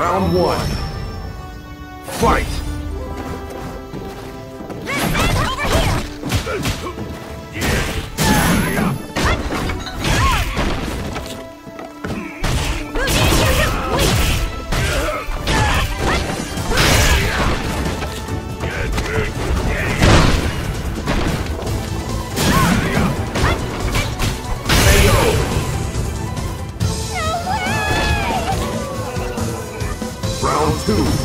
Round one. Fight! Two.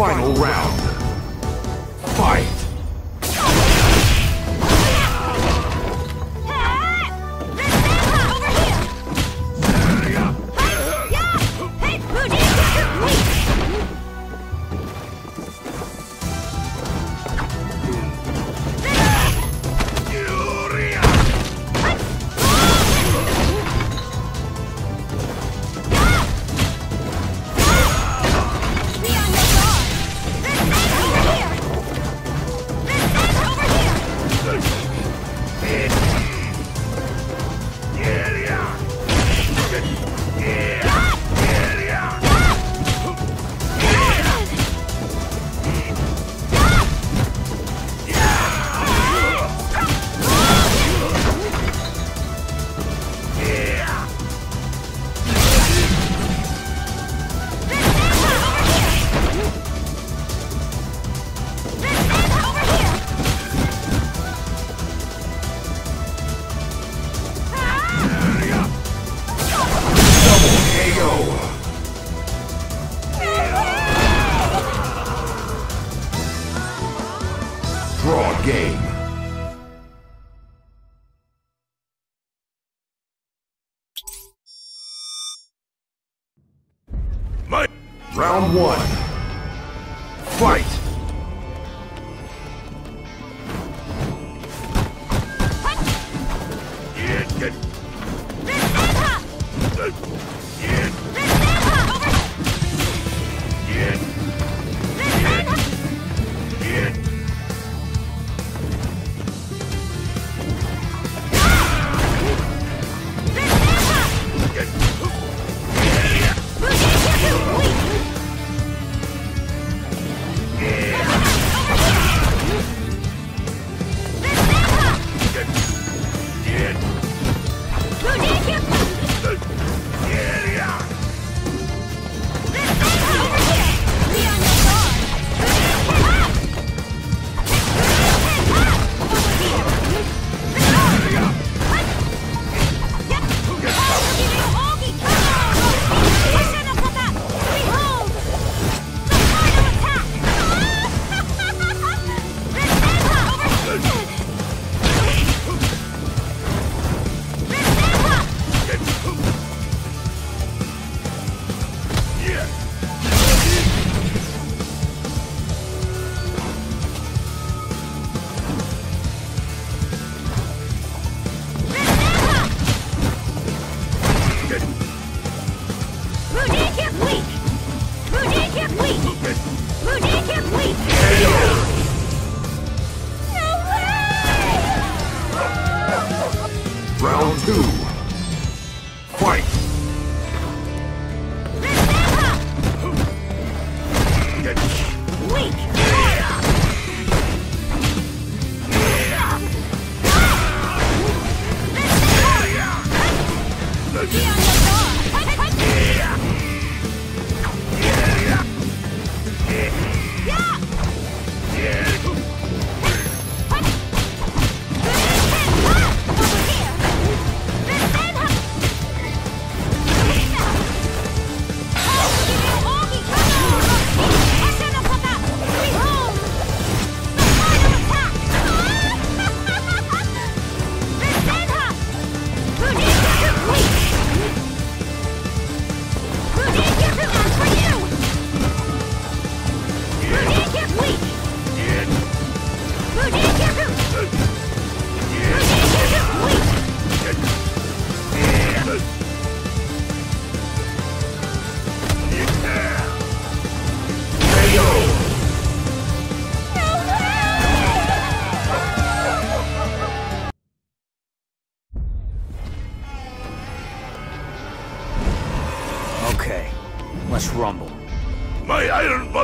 Final round. Round one. Fight! Yeah.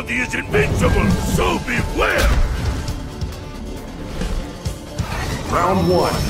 Body is invincible, so beware! Round one.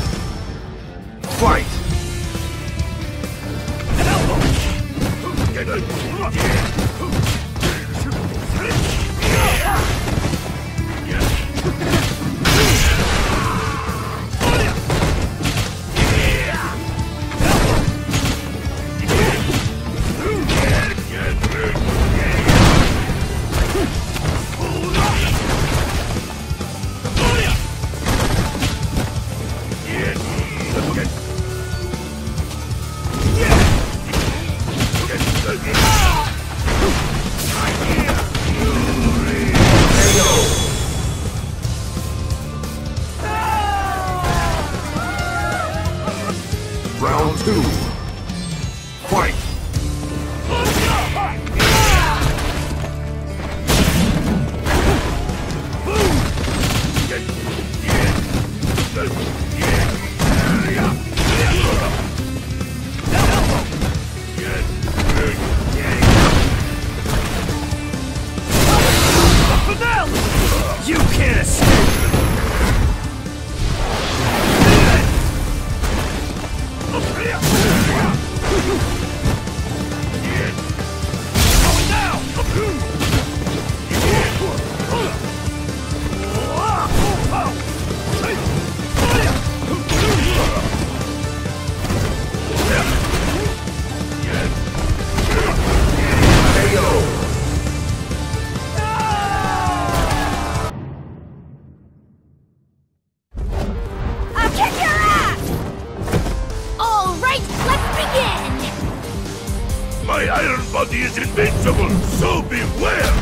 My iron body is invincible, so beware!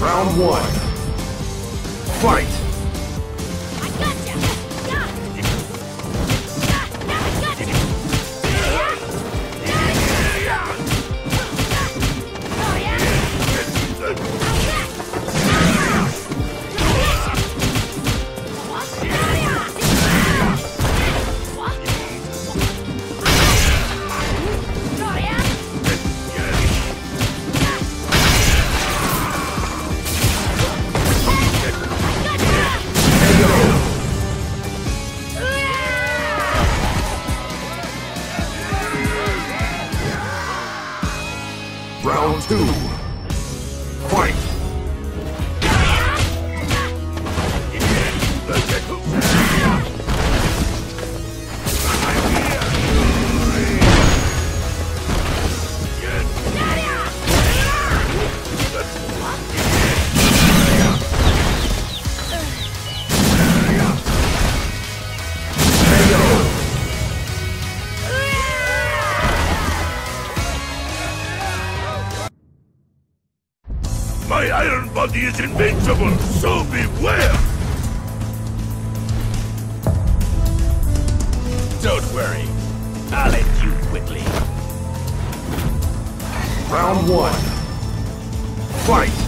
Round one. Fight! My iron body is invincible, so beware! Don't worry. I'll end you quickly. Round one. Fight!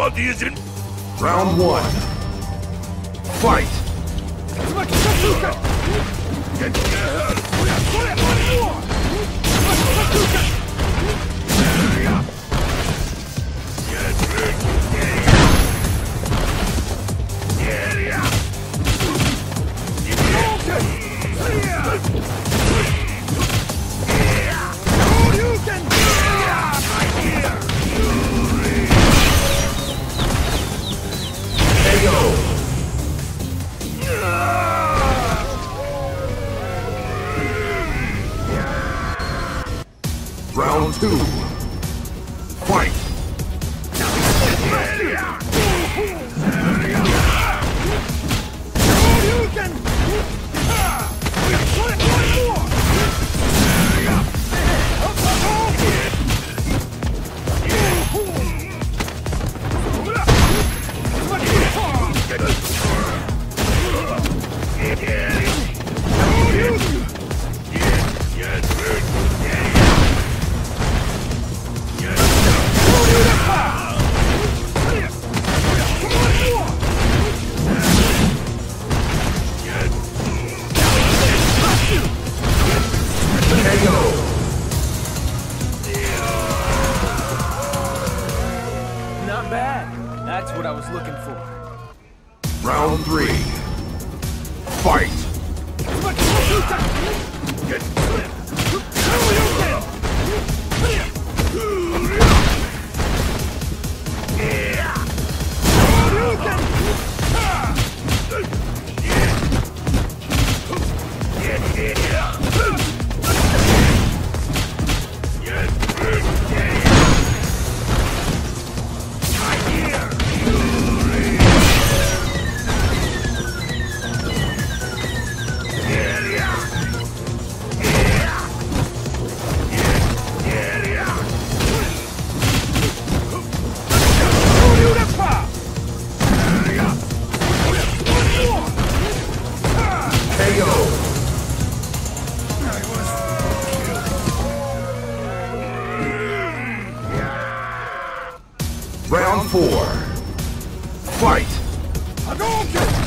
body is in... Round one. Fight! Get I don't care!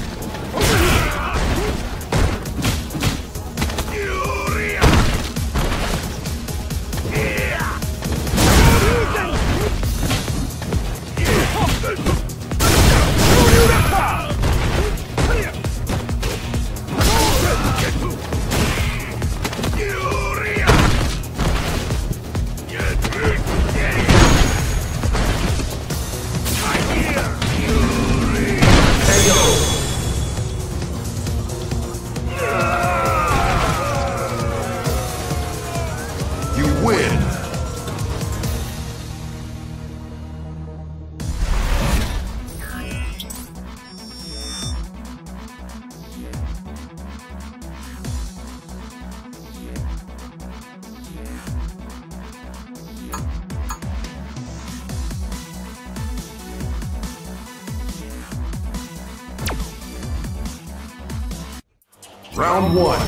Round one.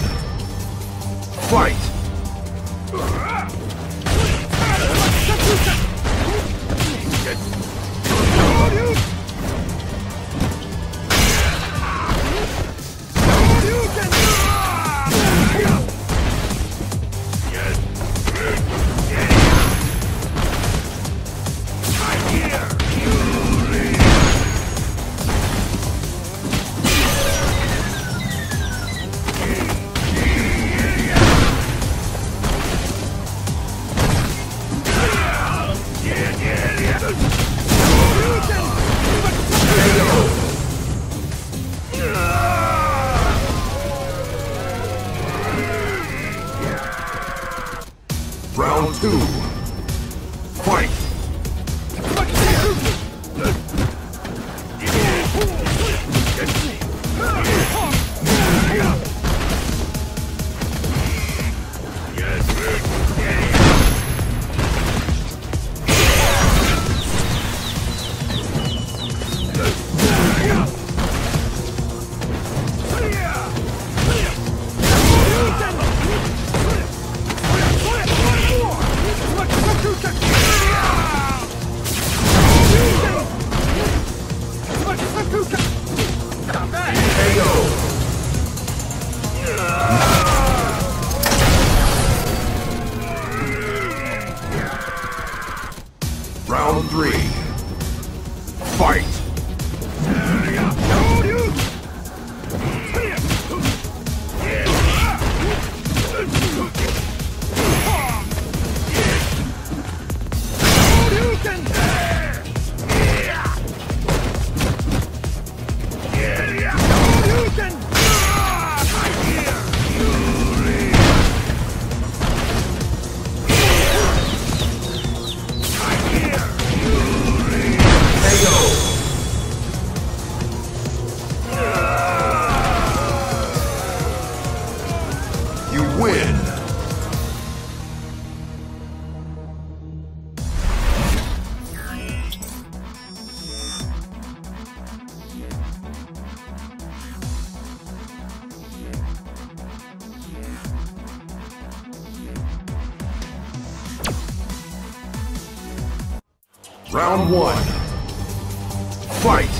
Fight! Round one. Fight!